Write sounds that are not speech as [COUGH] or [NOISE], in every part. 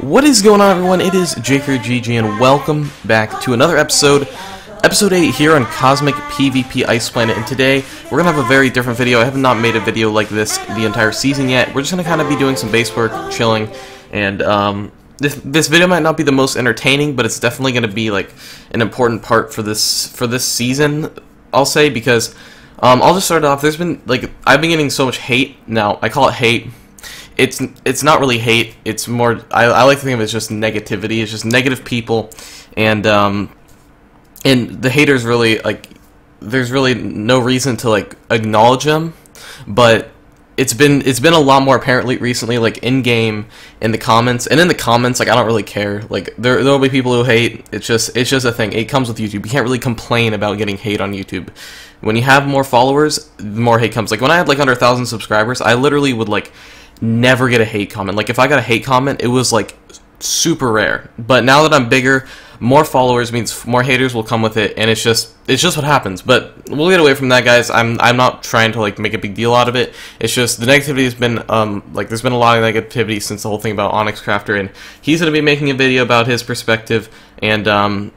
What is going on everyone? It is Jaker GG and welcome back to another episode, episode 8 here on Cosmic PvP Ice Planet and today we're going to have a very different video. I have not made a video like this the entire season yet. We're just going to kind of be doing some base work, chilling, and um, this, this video might not be the most entertaining, but it's definitely going to be like an important part for this for this season, I'll say, because um, I'll just start off. There's been like I've been getting so much hate now. I call it hate it's it's not really hate. It's more I, I like to think of it as just negativity. It's just negative people, and um, and the haters really like. There's really no reason to like acknowledge them, but it's been it's been a lot more apparently recently like in game in the comments and in the comments like I don't really care like there there'll be people who hate it's just it's just a thing it comes with YouTube you can't really complain about getting hate on YouTube when you have more followers more hate comes like when I had like under a thousand subscribers I literally would like never get a hate comment. Like if I got a hate comment, it was like super rare. But now that I'm bigger, more followers means more haters will come with it, and it's just it's just what happens. But we'll get away from that, guys. I'm I'm not trying to like make a big deal out of it. It's just the negativity has been um like there's been a lot of negativity since the whole thing about Onyx Crafter, and he's gonna be making a video about his perspective, and um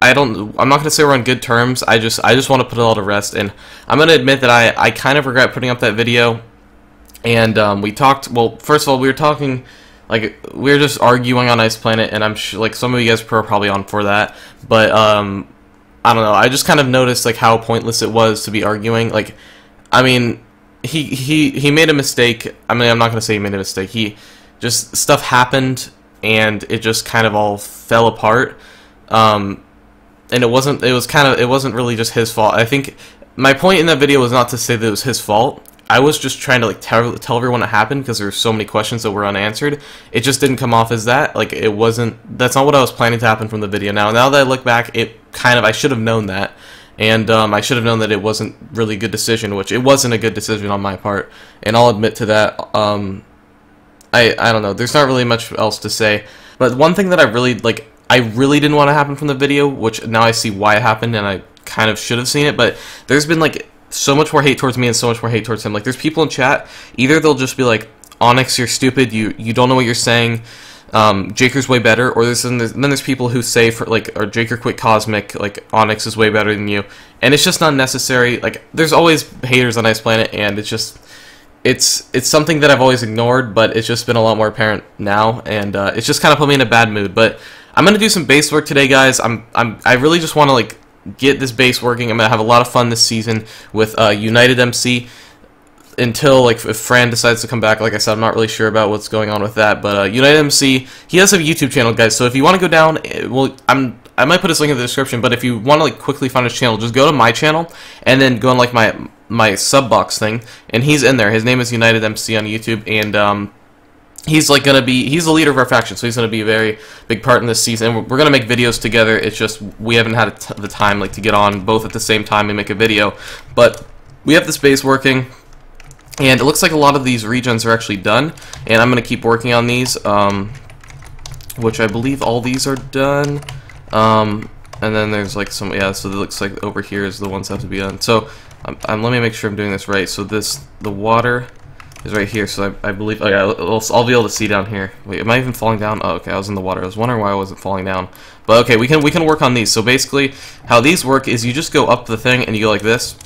I don't. I'm not gonna say we're on good terms. I just I just want to put it all to rest, and I'm gonna admit that I I kind of regret putting up that video and um, we talked. Well, first of all, we were talking like we were just arguing on Ice Planet, and I'm like some of you guys are probably on for that, but um, I don't know. I just kind of noticed like how pointless it was to be arguing. Like, I mean, he he he made a mistake. I mean, I'm not gonna say he made a mistake. He just stuff happened, and it just kind of all fell apart. Um, and it wasn't. It was kind of. It wasn't really just his fault. I think my point in that video was not to say that it was his fault. I was just trying to like tell, tell everyone what happened because there were so many questions that were unanswered. It just didn't come off as that. Like it wasn't. That's not what I was planning to happen from the video. Now, now that I look back, it kind of I should have known that, and um, I should have known that it wasn't really a good decision. Which it wasn't a good decision on my part, and I'll admit to that. Um, I I don't know. There's not really much else to say. But one thing that I really like, I really didn't want to happen from the video, which now I see why it happened, and I kind of should have seen it. But there's been like so much more hate towards me and so much more hate towards him. Like, there's people in chat, either they'll just be like, Onyx, you're stupid, you you don't know what you're saying, um, Jaker's way better, or there's, then there's people who say, for like, or Jaker quit Cosmic, like, Onyx is way better than you, and it's just not necessary. Like, there's always haters on Ice Planet, and it's just, it's it's something that I've always ignored, but it's just been a lot more apparent now, and uh, it's just kind of put me in a bad mood. But I'm gonna do some base work today, guys. I'm I'm I really just want to like get this base working. I'm gonna have a lot of fun this season with uh, United MC until like if Fran decides to come back. Like I said, I'm not really sure about what's going on with that. But uh, United MC, he has a YouTube channel, guys. So if you want to go down, eh, well, I'm I might put his link in the description. But if you want to like quickly find his channel, just go to my channel and then go on like my my sub box thing, and he's in there. His name is United MC on YouTube, and um, he's like gonna be he's the leader of our faction so he's gonna be a very big part in this season. We're, gonna make videos together. It's just we haven't had the time like to get on both at the same time and make a video. But we have this base working and it looks like a lot of these regions are actually done and I'm gonna keep working on these um, which I believe all these are done. Um, and then there's like some yeah so it looks like over here is the ones that have to be done. So um, um, let me make sure I'm doing this right. So this the water is right here, so I, I believe, oh I'll, I'll, be able to see down here. Wait, am I even falling down? Oh, okay, I was in the water. I was wondering why I wasn't falling down. But okay, we can we can work on these. So basically, how these work is you just go up the thing and you go like this,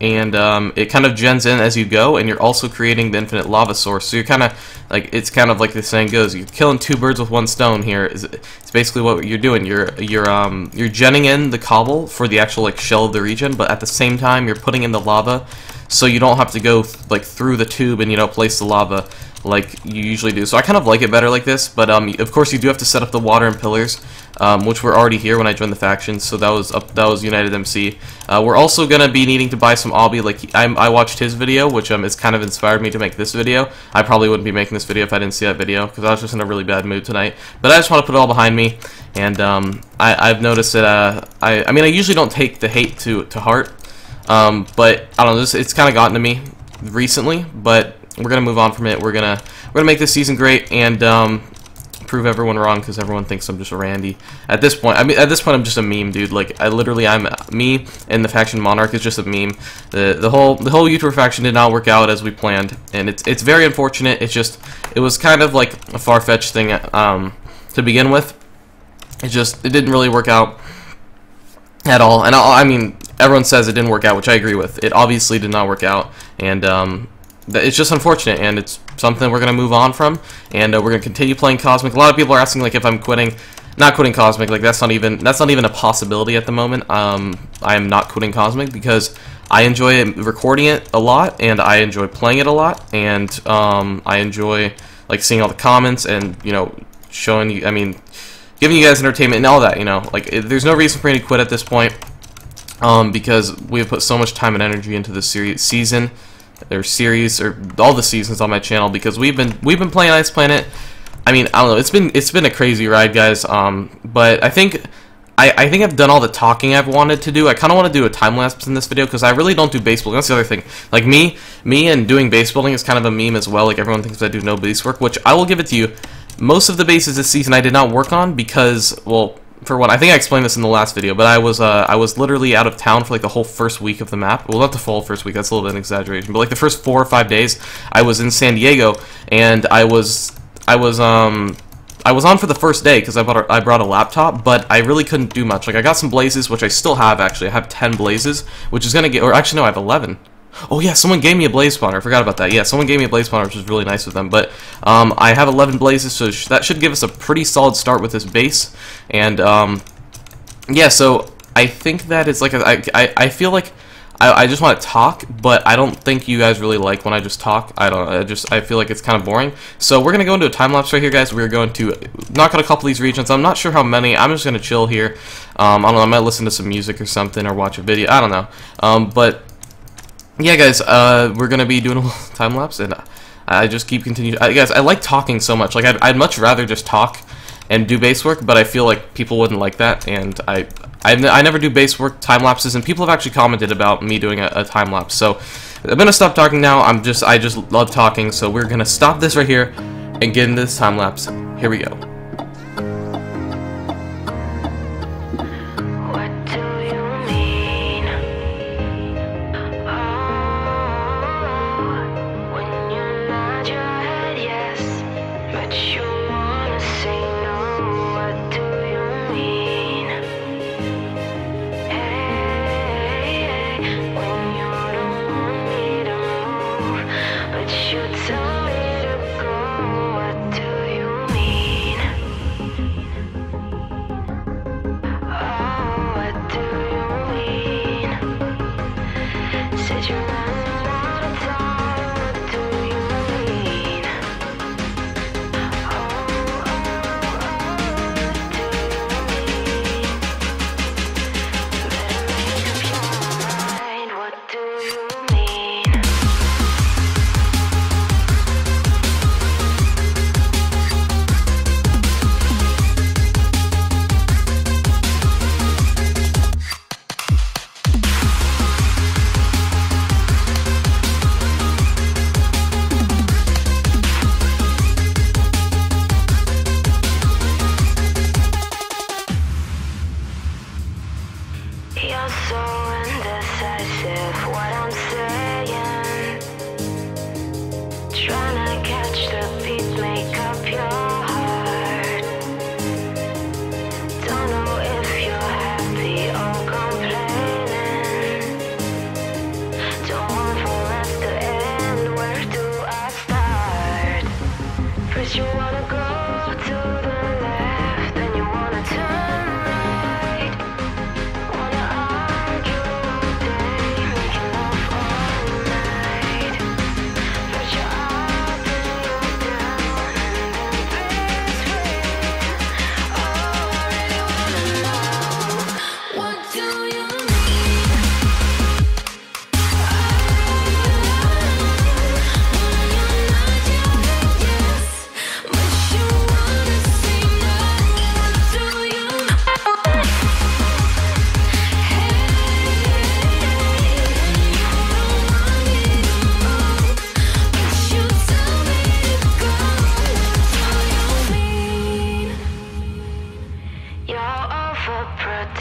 and um, it kind of gens in as you go, and you're also creating the infinite lava source. So you're kind of like it's kind of like the saying goes, you're killing two birds with one stone. Here is it's basically what you're doing. You're you're um you're genning in the cobble for the actual like shell of the region, but at the same time you're putting in the lava so you don't have to go like through the tube and you know place the lava like you usually do. So I kind of like it better like this, but um, of course you do have to set up the water and pillars, um, which were already here when I joined the faction. So that was up, that was United MC. Uh, we're also gonna be needing to buy some obby. Like I, I watched his video, which um has kind of inspired me to make this video. I probably wouldn't be making this video if I didn't see that video because I was just in a really bad mood tonight. But I just want to put it all behind me, and um, I, I've noticed that uh, I I mean I usually don't take the hate to to heart. Um, but I don't know, this, it's kind of gotten to me recently, but we're gonna move on from it. We're gonna we're gonna make this season great and um, prove everyone wrong because everyone thinks I'm just a Randy. At this point, I mean, at this point, I'm just a meme, dude. Like, I literally, I'm me, and the faction Monarch is just a meme. The the whole the whole YouTuber faction did not work out as we planned, and it's it's very unfortunate. It's just it was kind of like a far fetched thing um, to begin with. It just it didn't really work out at all. And I, I mean, everyone says it didn't work out, which I agree with. It obviously did not work out, and um, it's just unfortunate, and it's something we're gonna move on from, and uh, we're gonna continue playing Cosmic. A lot of people are asking like if I'm quitting. Not quitting Cosmic, like that's not even that's not even a possibility at the moment. Um, I am not quitting Cosmic because I enjoy recording it a lot, and I enjoy playing it a lot, and um, I enjoy like seeing all the comments and you know showing you. I mean, giving you guys entertainment and all that. You know, like it, there's no reason for me to quit at this point um, because we have put so much time and energy into this series season or series or all the seasons on my channel because we've been we've been playing Ice Planet. I mean, I don't know. It's been it's been a crazy ride, guys. Um, but I think I, I think I've done all the talking I've wanted to do. I kind of want to do a time lapse in this video because I really don't do base building. That's the other thing. Like me, me and doing base building is kind of a meme as well. Like everyone thinks I do no base work, which I will give it to you. Most of the bases this season I did not work on because, well, for one, I think I explained this in the last video, but I was uh, I was literally out of town for like the whole first week of the map. Well, not the full first week. That's a little bit of an exaggeration, but like the first four or five days, I was in San Diego, and I was I was um I was on for the first day because I bought brought a laptop, but I really couldn't do much. Like I got some blazes, which I still have actually. I have ten blazes, which is gonna get, or actually no, I have eleven. Oh yeah, someone gave me a blaze spawner. I forgot about that. Yeah, someone gave me a blaze spawner, which was really nice of them. But um, I have 11 blazes, so sh that should give us a pretty solid start with this base. And um, yeah, so I think that it's like a, I, I, I feel like I, I just want to talk, but I don't think you guys really like when I just talk. I don't. I just I feel like it's kind of boring. So we're gonna go into a time lapse right here, guys. We're going to knock out a couple of these regions. I'm not sure how many. I'm just gonna chill here. Um, I don't know. I might listen to some music or something or watch a video. I don't know. Um, but yeah, guys, uh, we're gonna be doing a little [LAUGHS] time lapse, and I just keep continuing. I, guys, I like talking so much. Like, I'd, I'd much rather just talk and do base work, but I feel like people wouldn't like that, and I, I, I never do base work time lapses, and people have actually commented about me doing a, a time lapse. So I'm gonna stop talking now. I'm just, I just love talking. So we're gonna stop this right here and get into this time lapse. Here we go.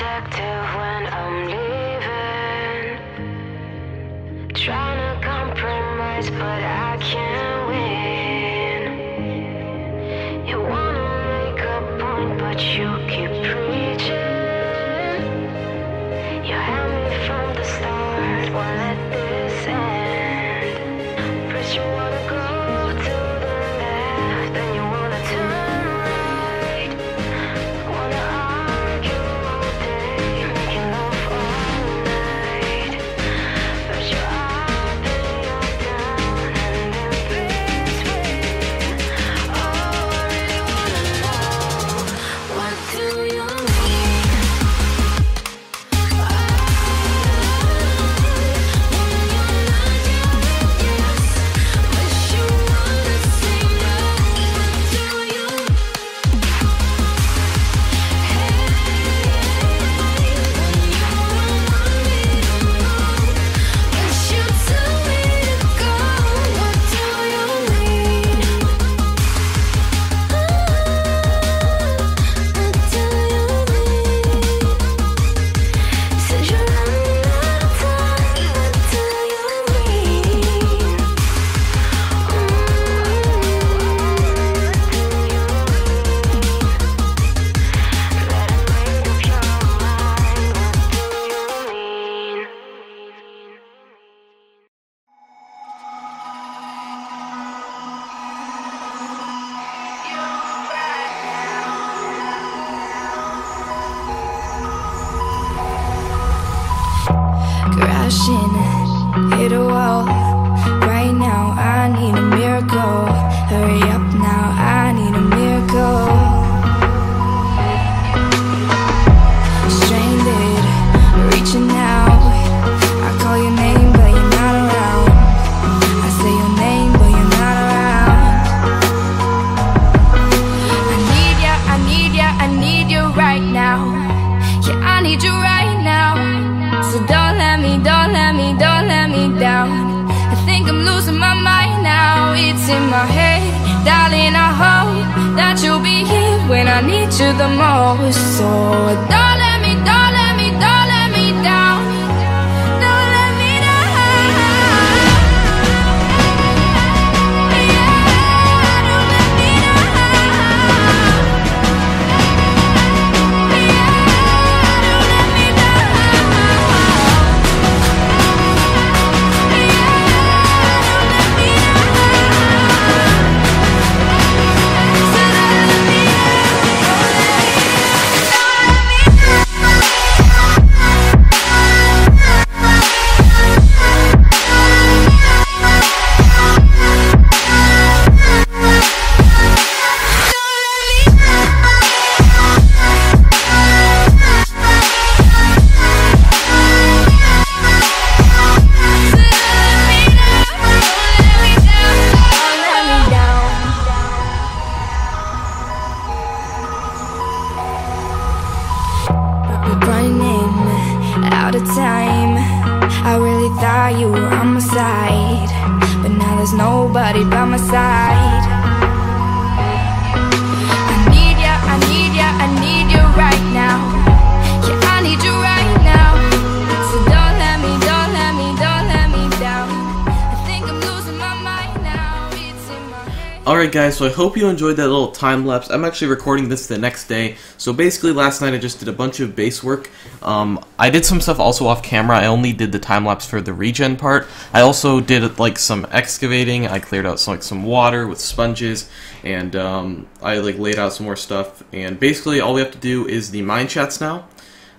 seductive. Hurry up I need you the Alright guys, so I hope you enjoyed that little time lapse. I'm actually recording this the next day. So basically last night I just did a bunch of base work. Um, I did some stuff also off camera. I only did the time lapse for the regen part. I also did like some excavating. I cleared out some, like some water with sponges and um, I like laid out some more stuff. And basically all we have to do is the mine chats now.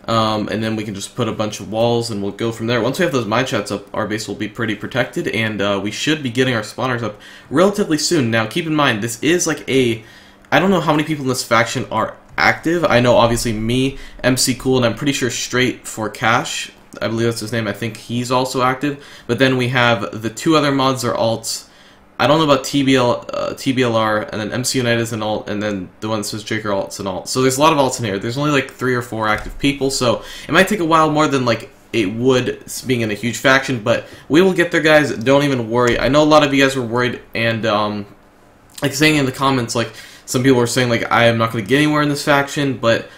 Um, and then we can just put a bunch of walls and we'll go from there. Once we have those mine chats up, our base will be pretty protected, and uh, we should be getting our spawners up relatively soon. Now, keep in mind, this is like a... I don't know how many people in this faction are active. I know, obviously, me, MC Cool, and I'm pretty sure Straight for Cash. I believe that's his name. I think he's also active. But then we have the two other mods are alts. I don't know about TBL, uh, TBLR, and then MC United is an alt, and then the one that says Jaker alt's an alt. So there's a lot of alts in here. There's only like three or four active people, so it might take a while more than like it would being in a huge faction, but we will get there, guys. Don't even worry. I know a lot of you guys were worried, and um, like saying in the comments, like some people were saying, like I am not going to get anywhere in this faction, but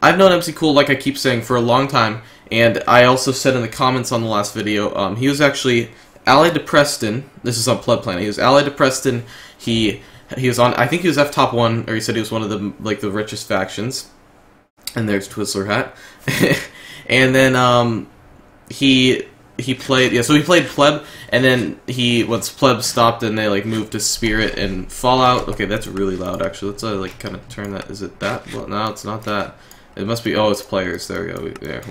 I've known MC Cool, like I keep saying, for a long time, and I also said in the comments on the last video, um, he was actually allied to Preston. This is on Pleb Planet. He was allied to Preston. He he was on. I think he was F top one, or he said he was one of the like the richest factions. And there's Twizzler hat, [LAUGHS] and then um, he he played yeah. So he played pleb, and then he once pleb stopped, and they like moved to spirit and fallout. Okay, that's really loud. Actually, let's uh, like kind of turn that. Is it that? Well, no, it's not that. It must be. Oh, it's players. There we go. We, yeah,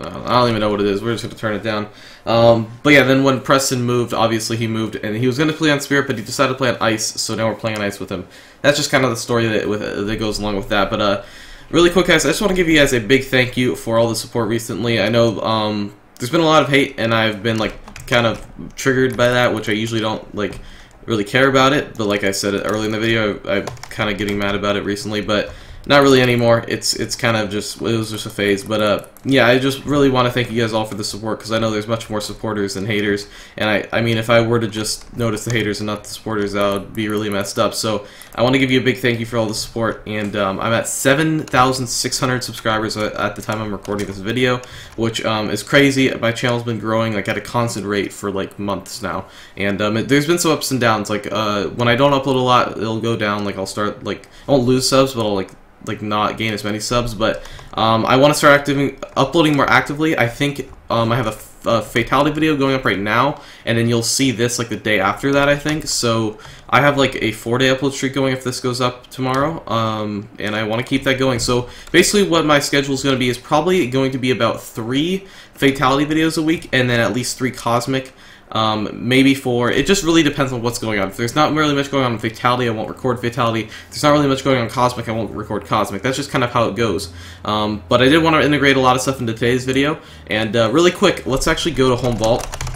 I don't even know what it is. We're just gonna turn it down. Um, but yeah, then when Preston moved, obviously he moved, and he was gonna play on Spirit, but he decided to play on Ice. So now we're playing on Ice with him. That's just kind of the story that with that goes along with that. But uh, really quick, guys, I just want to give you guys a big thank you for all the support recently. I know um, there's been a lot of hate, and I've been like kind of triggered by that, which I usually don't like really care about it. But like I said earlier in the video, I, I'm kind of getting mad about it recently, but. Not really anymore. It's it's kind of just it was just a phase, but uh, yeah, I just really want to thank you guys all for the support because I know there's much more supporters than haters, and I I mean if I were to just notice the haters and not the supporters, that would be really messed up. So I want to give you a big thank you for all the support, and um, I'm at 7,600 subscribers at the time I'm recording this video, which um, is crazy. My channel's been growing like at a constant rate for like months now, and um, it, there's been some ups and downs. Like uh, when I don't upload a lot, it'll go down. Like I'll start like I won't lose subs, but I'll like like not gain as many subs, but um, I want to start uploading more actively. I think um, I have a, a, fatality video going up right now, and then you'll see this like the day after that. I think so. I have like a four-day upload streak going if this goes up tomorrow, um, and I want to keep that going. So basically, what my schedule is going to be is probably going to be about three fatality videos a week, and then at least three cosmic. Um, maybe for it just really depends on what's going on. If there's not really much going on in Fatality, I won't record Fatality. If there's not really much going on Cosmic, I won't record Cosmic. That's just kind of how it goes. Um, but I did want to integrate a lot of stuff into today's video. And uh, really quick, let's actually go to Home Vault.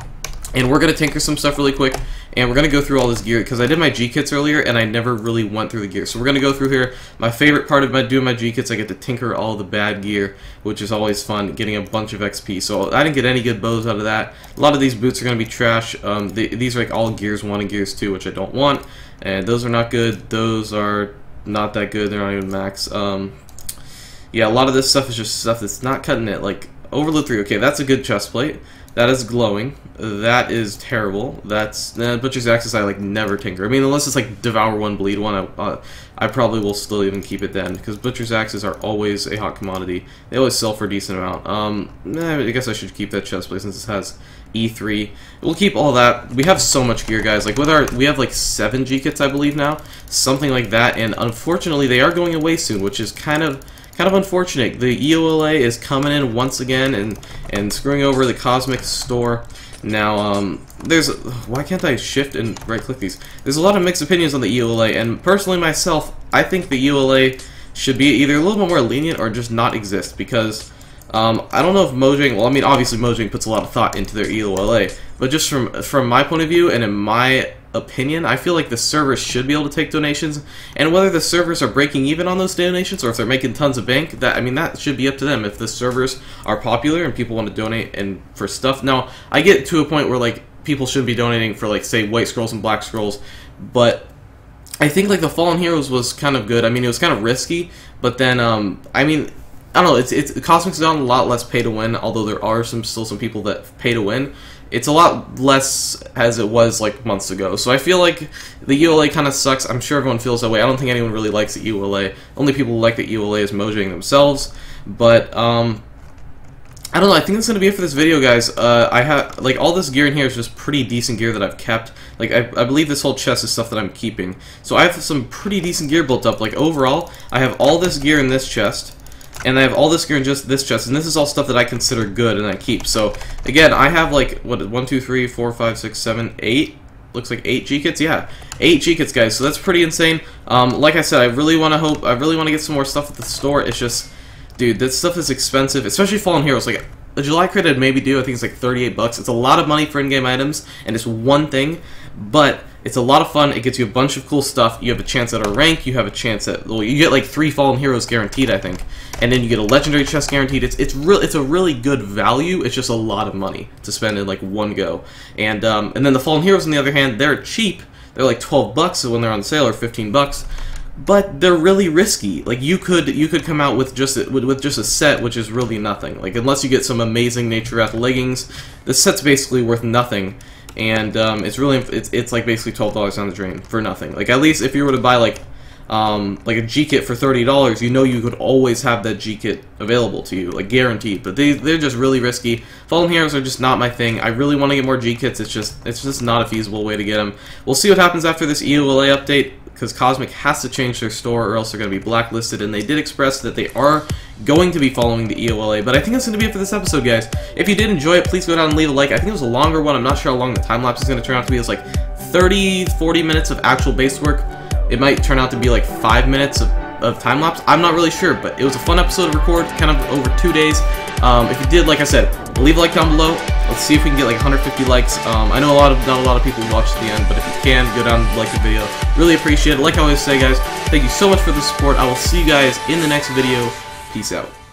And we're going to tinker some stuff really quick, and we're going to go through all this gear, because I did my G-Kits earlier, and I never really went through the gear. So we're going to go through here. My favorite part of my doing my G-Kits, I get to tinker all the bad gear, which is always fun, getting a bunch of XP. So I didn't get any good bows out of that. A lot of these boots are going to be trash. Um, they, these are like all Gears 1 and Gears 2, which I don't want, and those are not good. Those are not that good. They're not even max. Um, yeah, a lot of this stuff is just stuff that's not cutting it. Like, Overload 3, okay, that's a good chest plate. That is glowing. That is terrible. That's Butcher's Axis. I like never tinker. I mean, unless it's like Devour One, Bleed One, I, uh, I probably will still even keep it then because Butcher's Axes are always a hot commodity. They always sell for a decent amount. Um, eh, I guess I should keep that chest plate since it has E3. We'll keep all that. We have so much gear, guys. Like with our, we have like seven G kits, I believe now, something like that. And unfortunately, they are going away soon, which is kind of kind of unfortunate. The EULA is coming in once again and, and screwing over the Cosmic Store. Now, um, there's... Why can't I shift and right-click these? There's a lot of mixed opinions on the EULA, and personally myself, I think the EULA should be either a little bit more lenient or just not exist, because... Um, I don't know if Mojang, well, I mean, obviously Mojang puts a lot of thought into their EULA, but just from from my point of view and in my opinion, I feel like the servers should be able to take donations, and whether the servers are breaking even on those donations or if they're making tons of bank, that I mean that should be up to them. If the servers are popular and people want to donate and for stuff, now I get to a point where like people shouldn't be donating for like say white scrolls and black scrolls, but I think like the Fallen Heroes was kind of good. I mean it was kind of risky, but then um, I mean I don't know. It's it's Cosmic's done a lot less pay to win, although there are some still some people that pay to win. It's a lot less as it was like months ago. So I feel like the EULA kind of sucks. I'm sure everyone feels that way. I don't think anyone really likes the EULA. Only people who like the EULA is Mojang themselves. But um, I don't know. I think that's gonna be it for this video, guys. Uh, I have like all this gear in here is just pretty decent gear that I've kept. Like I, I believe this whole chest is stuff that I'm keeping. So I have some pretty decent gear built up. Like overall, I have all this gear in this chest and I have all this gear in just this chest, and this is all stuff that I consider good and I keep. So, again, I have like, what, 1, 2, 3, 4, 5, 6, 7, 8, looks like 8 G-Kits, yeah, 8 G-Kits, guys, so that's pretty insane. Um, like I said, I really want to hope, I really want to get some more stuff at the store, it's just, dude, this stuff is expensive, especially Fallen Heroes, like, the July credit maybe do, I think it's like 38 bucks, it's a lot of money for in-game items, and it's one thing, but it's a lot of fun. It gets you a bunch of cool stuff. You have a chance at a rank. You have a chance at well, you get like three fallen heroes guaranteed, I think, and then you get a legendary chest guaranteed. It's it's real. It's a really good value. It's just a lot of money to spend in like one go. And um, and then the fallen heroes, on the other hand, they're cheap. They're like 12 bucks when they're on sale or 15 bucks but they're really risky. Like you could you could come out with just a, with, with just a set which is really nothing. Like unless you get some amazing nature wrath leggings, the set's basically worth nothing and um, it's really it's, it's like basically twelve dollars on the drain for nothing. Like at least if you were to buy like um, like a G kit for thirty dollars, you know you could always have that G kit available to you, like guaranteed. But they they're just really risky. Fallen Heroes are just not my thing. I really want to get more G kits. It's just it's just not a feasible way to get them. We'll see what happens after this EULA update because Cosmic has to change their store or else they're going to be blacklisted. And they did express that they are going to be following the EULA. But I think that's going to be it for this episode, guys. If you did enjoy it, please go down and leave a like. I think it was a longer one. I'm not sure how long the time lapse is going to turn out to be. It's like 30, 40 minutes of actual base work. It might turn out to be like five minutes of, of time lapse. I'm not really sure, but it was a fun episode to record, kind of over two days. Um, if you did, like I said, leave a like down below. Let's see if we can get like 150 likes. Um, I know a lot of not a lot of people watch the end, but if you can, go down and like the video. Really appreciate it. Like I always say, guys, thank you so much for the support. I will see you guys in the next video. Peace out.